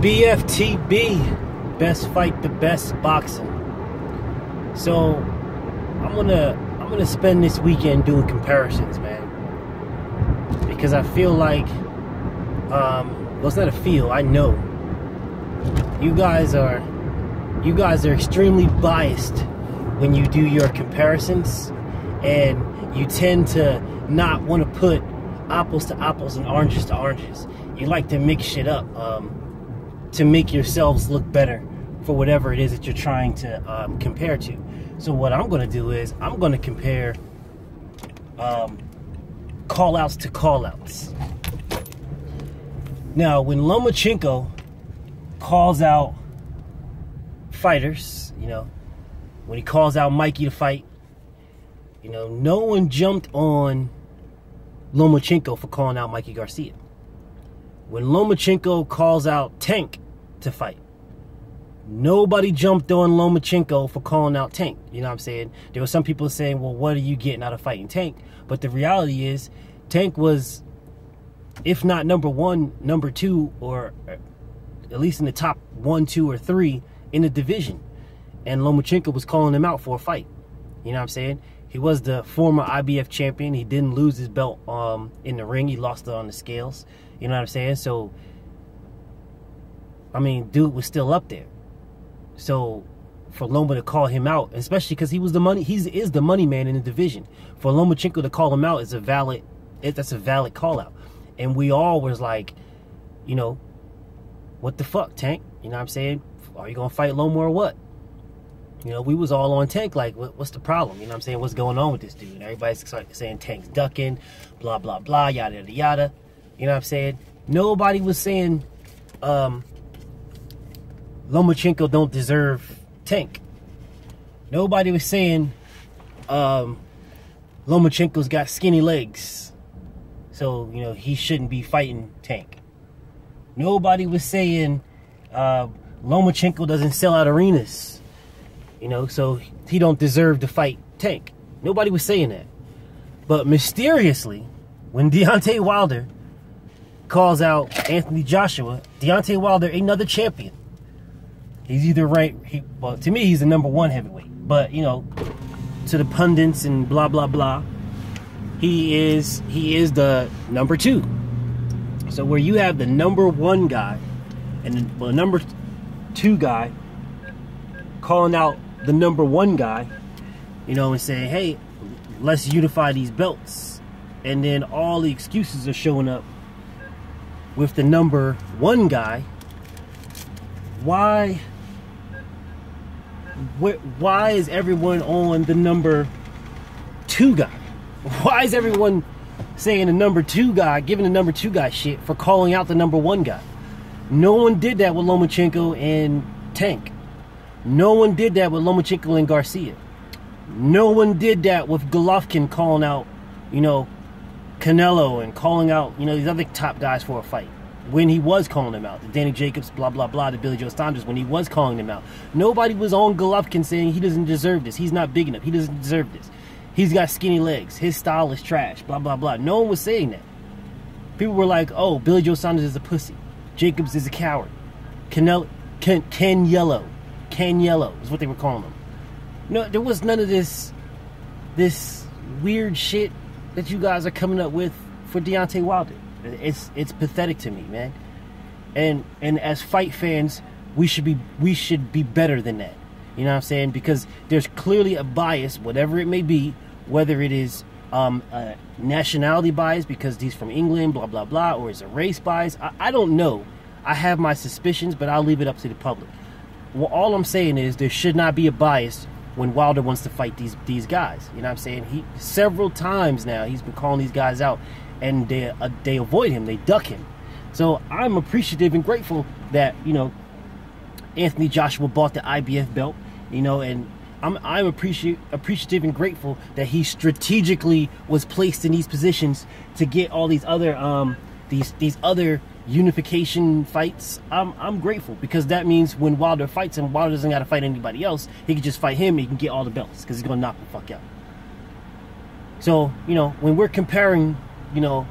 BFTB, best fight the best boxing. So I'm gonna I'm gonna spend this weekend doing comparisons, man, because I feel like um, well, it's not a feel. I know you guys are you guys are extremely biased when you do your comparisons, and you tend to not want to put apples to apples and oranges to oranges. You like to mix shit up um, to make yourselves look better for whatever it is that you're trying to um, compare to. So what I'm going to do is I'm going to compare um, call outs to call outs. Now, when Lomachenko calls out fighters, you know, when he calls out Mikey to fight, you know, no one jumped on Lomachenko for calling out Mikey Garcia. When Lomachenko calls out Tank to fight, nobody jumped on Lomachenko for calling out Tank. You know what I'm saying? There were some people saying, well, what are you getting out of fighting Tank? But the reality is, Tank was, if not number one, number two, or at least in the top one, two, or three in the division. And Lomachenko was calling him out for a fight. You know what I'm saying? He was the former IBF champion. He didn't lose his belt um, in the ring. He lost it on the scales. You know what I'm saying? So, I mean, dude was still up there. So, for Loma to call him out, especially because he was the money, he is the money man in the division. For Lomachenko to call him out is a valid, that's a valid call out. And we all was like, you know, what the fuck, Tank? You know what I'm saying? Are you gonna fight Loma or what? You know, we was all on Tank, like, what, what's the problem? You know what I'm saying? What's going on with this dude? everybody's saying Tank's ducking, blah, blah, blah, yada, yada, yada. You know what I'm saying? Nobody was saying um, Lomachenko don't deserve Tank. Nobody was saying um, Lomachenko's got skinny legs. So, you know, he shouldn't be fighting Tank. Nobody was saying uh, Lomachenko doesn't sell out arenas. You know, so he don't deserve to fight Tank. Nobody was saying that. But mysteriously, when Deontay Wilder calls out Anthony Joshua, Deontay Wilder, another champion. He's either right, he, well, to me, he's the number one heavyweight. But, you know, to the pundits and blah, blah, blah, he is, he is the number two. So where you have the number one guy and the well, number two guy calling out the number one guy, you know, and saying, hey, let's unify these belts. And then all the excuses are showing up with the number one guy. Why? Why is everyone on the number two guy? Why is everyone saying the number two guy, giving the number two guy shit for calling out the number one guy? No one did that with Lomachenko and Tank. No one did that with Lomachenko and Garcia. No one did that with Golovkin calling out, you know, Canelo and calling out, you know, these other top guys for a fight. When he was calling him out, the Danny Jacobs, blah blah blah, the Billy Joe Saunders, when he was calling him out, nobody was on Golovkin saying he doesn't deserve this. He's not big enough. He doesn't deserve this. He's got skinny legs. His style is trash. Blah blah blah. No one was saying that. People were like, "Oh, Billy Joe Saunders is a pussy. Jacobs is a coward. Canelo, Ken, Ken Yellow Ken Yellow is what they were calling him. No, there was none of this, this weird shit that you guys are coming up with for Deontay Wilder. It's it's pathetic to me, man. And and as fight fans, we should be we should be better than that. You know what I'm saying? Because there's clearly a bias, whatever it may be, whether it is um, a nationality bias because he's from England, blah blah blah, or is a race bias. I, I don't know. I have my suspicions, but I'll leave it up to the public well, all I'm saying is there should not be a bias when Wilder wants to fight these these guys. You know what I'm saying? He several times now he's been calling these guys out, and they uh, they avoid him, they duck him. So I'm appreciative and grateful that you know Anthony Joshua bought the IBF belt. You know, and I'm I'm appreciative and grateful that he strategically was placed in these positions to get all these other um these these other unification fights, I'm I'm grateful because that means when Wilder fights him, Wilder doesn't got to fight anybody else. He can just fight him. He can get all the belts because he's gonna knock the fuck out. So you know when we're comparing, you know,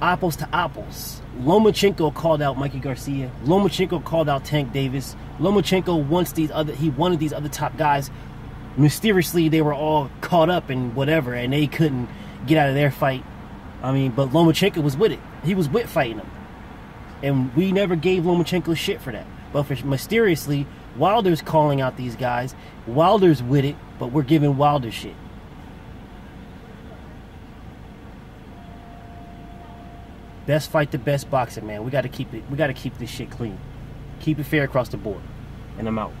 apples to apples. Lomachenko called out Mikey Garcia. Lomachenko called out Tank Davis. Lomachenko wants these other he wanted these other top guys. Mysteriously they were all caught up in whatever and they couldn't get out of their fight. I mean, but Lomachenko was with it. He was with fighting them. And we never gave Lomachenko shit for that. But for mysteriously, Wilder's calling out these guys. Wilder's with it, but we're giving Wilder shit. Best fight the best boxing, man. We got to keep it. We got to keep this shit clean. Keep it fair across the board. And I'm out.